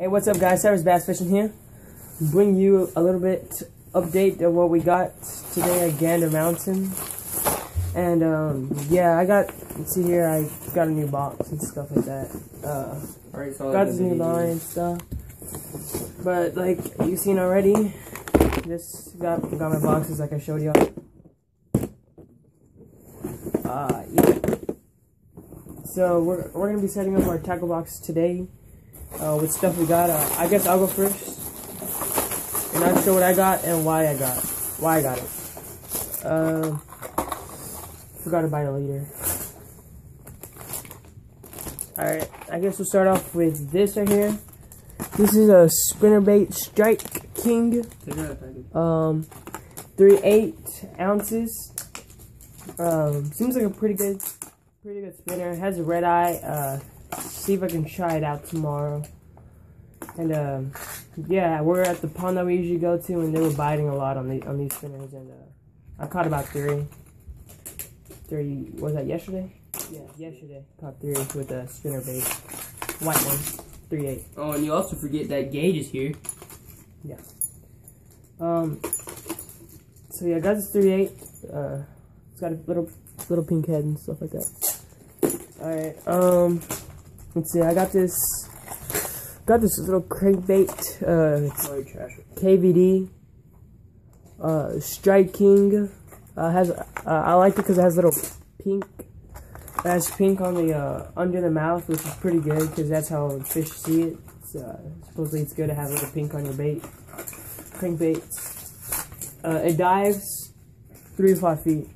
Hey, what's up, guys? Cyrus Bass Fishing here. Bring you a little bit update of what we got today at Gander Mountain. And um, yeah, I got see here. I got a new box and stuff like that. Uh, Alright, so got this new line and stuff. But like you've seen already, just got got my boxes like I showed y'all. Uh, yeah. So we're we're gonna be setting up our tackle box today uh, with stuff we got. Uh, I guess I'll go first, and I'll show what I got and why I got it. why I got it. Uh, forgot to buy the leader. Alright, I guess we'll start off with this right here. This is a spinnerbait Strike King. Um, three eight ounces. Um, seems like a pretty good, pretty good spinner. It has a red eye. Uh, see if I can try it out tomorrow. And um, yeah, we're at the pond that we usually go to, and they were biting a lot on the on these spinners, and uh, I caught about three. Three was that yesterday? Yeah, yesterday caught three with a spinner bait, white one, three eight. Oh, and you also forget that Gage is here. Yeah. Um. So yeah, I got this three eight. Uh, it's got a little little pink head and stuff like that. All right. Um. Let's see. I got this. Got this little crankbait. Uh, it's. KVD. Uh, Strike King. Uh, has uh, I like it because it has little pink. It has pink on the uh, under the mouth, which is pretty good because that's how fish see it. It's, uh, supposedly, it's good to have a little pink on your bait. Crankbait. Uh, it dives three to five feet.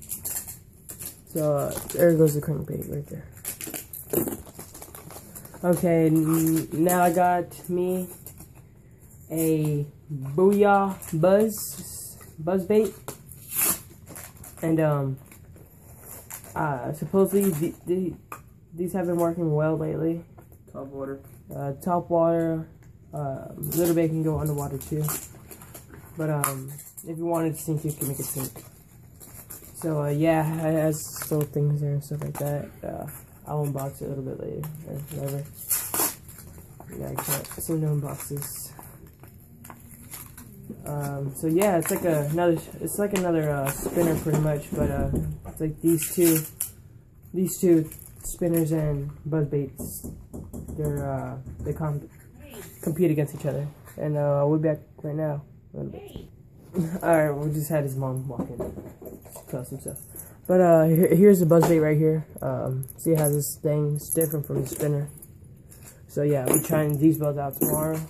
So uh, there goes the crankbait right there. Okay, now I got me a Booyah Buzz Buzz bait, and um, uh, supposedly the, the, these have been working well lately. Top water. Uh, top water, uh, little bit can go underwater too, but um, if you wanted to sink, you can make it sink. So uh, yeah, it has little things there and stuff like that. Uh, I'll unbox it a little bit later or whatever. Yeah, I got some known boxes. Um, so yeah, it's like a, another, it's like another uh, spinner pretty much, but uh, it's like these two, these two spinners and buzz baits. They're uh, they com- compete against each other, and uh, we'll be back right now. All right, we just had his mom walk in, tell us some stuff. But uh, here's the buzz bait right here. Um, see how this thing is different from the spinner. So yeah, we're trying these bells out tomorrow.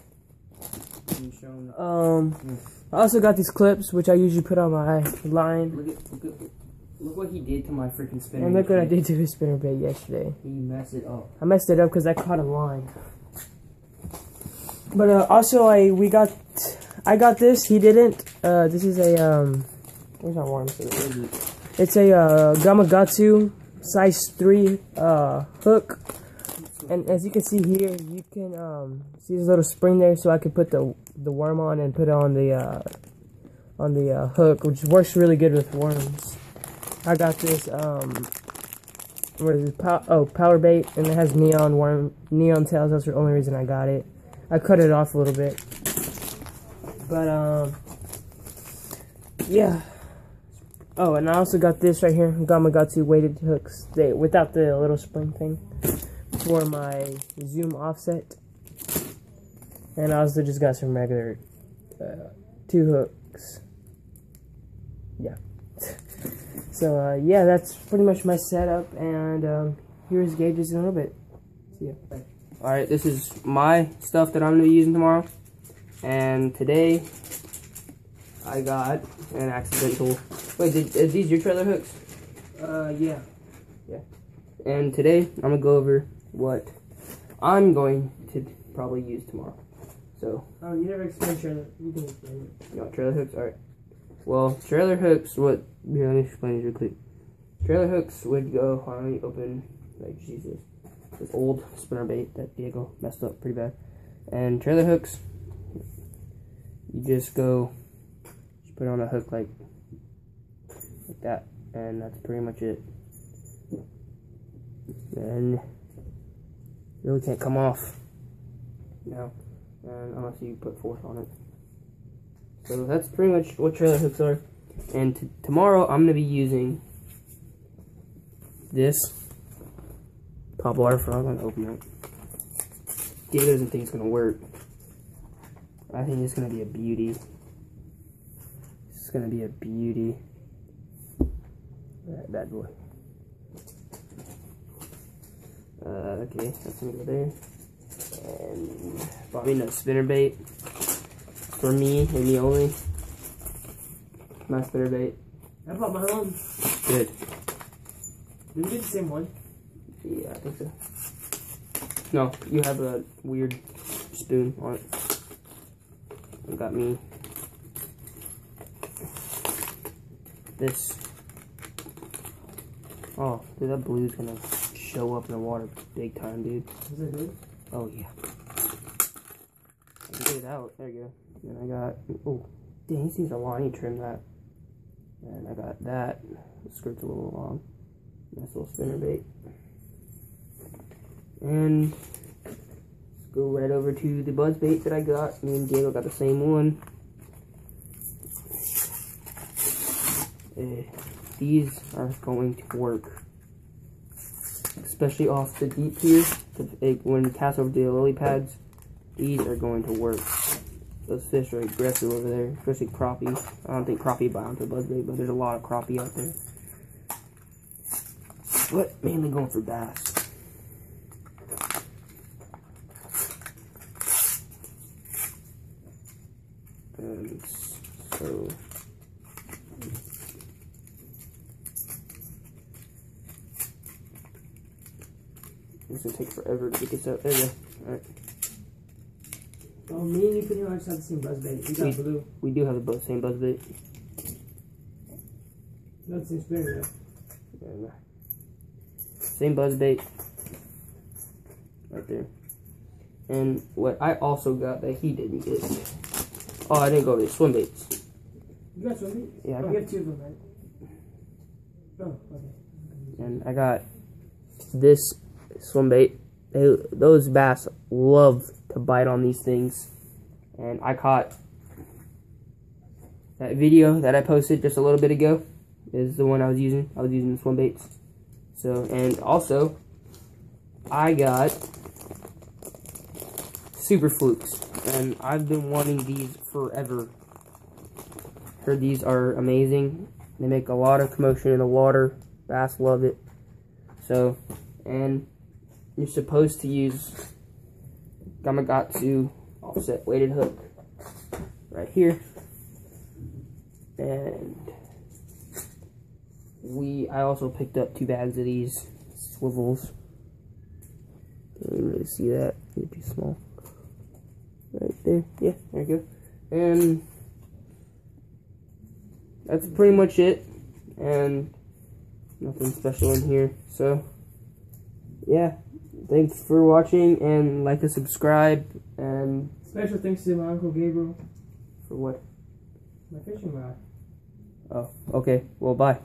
Um, I also got these clips, which I usually put on my line. Look at, look at, look what he did to my freaking spinner. And look what I did to his spinner bait yesterday. He messed it up. I messed it up because I caught a line. But uh, also, I we got, I got this. He didn't. Uh, this is a um, where's my worm? It's a uh, Gamakatsu size three uh hook. And as you can see here, you can um, see this little spring there, so I can put the the worm on and put it on the uh, on the uh, hook, which works really good with worms. I got this um, what is it? Pow- oh, power bait, and it has neon worm neon tails. That's the only reason I got it. I cut it off a little bit, but um, yeah. Oh, and I also got this right here, Gamakatsu weighted hooks, they without the little spring thing, for my zoom offset. And I also just got some regular uh, two hooks. Yeah. so uh, yeah, that's pretty much my setup, and um, here's Gage's in a little bit. See ya. Bye. Alright, this is my stuff that I'm to be using tomorrow. And today, I got an accidental... Wait, did, are these your trailer hooks? Uh, yeah. Yeah. And today, I'm going to go over what I'm going to probably use tomorrow. So, Oh, you never explained trailer. You can explain it. you know, trailer hooks, alright. Well, trailer hooks, what, here, let me explain it real quick. Trailer hooks would go, Why me open, like, Jesus. This old spinner bait that Diego messed up pretty bad. And trailer hooks, you just go, just put on a hook like, like that. And that's pretty much it. And really can't come off. Now, and unless you put force on it. So that's pretty much what trailer hooks are. And tomorrow I'm gonna be using this top water frog. I'm open it. Doesn't think it's gonna work. I think it's gonna be a beauty. It's gonna be a beauty. That bad boy. Uh, okay, that's gonna go there. And bought me another spinner bait for me and me only. My spinner bait. I bought my own. Good. Did we get the same one? Yeah, I think so. No, you have a weird spoon on it. It got me this. Oh, dude, that blue's gonna show up in the water big time, dude. Is it good? Oh yeah. I get it out. There you go. And I got oh dang these things are long, I need trim that. And I got that. The skirt's a little long. Nice little spinner bait. And let's go right over to the buzz bait that I got. Me and Diego got the same one. Uh, these are going to work especially off the deep here, when you cast over the lily pads, these are going to work. Those fish are aggressive over there, especially crappie. I don't think crappie bite onto buzzbait, but there's a lot of crappie out there. But mainly going for bass. So It's gonna take forever to get this out. There you go. Alright. Oh, me and you pretty much have the same buzz bait. You got We- blue. We do have the same buzz bait. Not the same spinner though. Same buzz bait. Right there. And what I also got that he didn't get. Oh, I didn't go the swim baits. You got swim bait? Yeah, I Oh, got- you have two of them, right? Oh, okay. And I got this swim bait. They, those bass love to bite on these things. And I caught that video that I posted just a little bit ago is the one I was using. I was using swim baits. So, and also, I got super flukes. And I've been wanting these forever. Heard these are amazing. They make a lot of commotion in the water. Bass love it. So, and you're supposed to use Gamakatsu offset weighted hook right here. And we, I also picked up two bags of these swivels. Can't really see that. They're too small. Right there. Yeah, there you go. And that's pretty much it. And nothing special in here. So, yeah. Thanks for watching and like and subscribe. And Special thanks to my Uncle Gabriel, for what? my fishing rod. Oh, okay. Well, bye.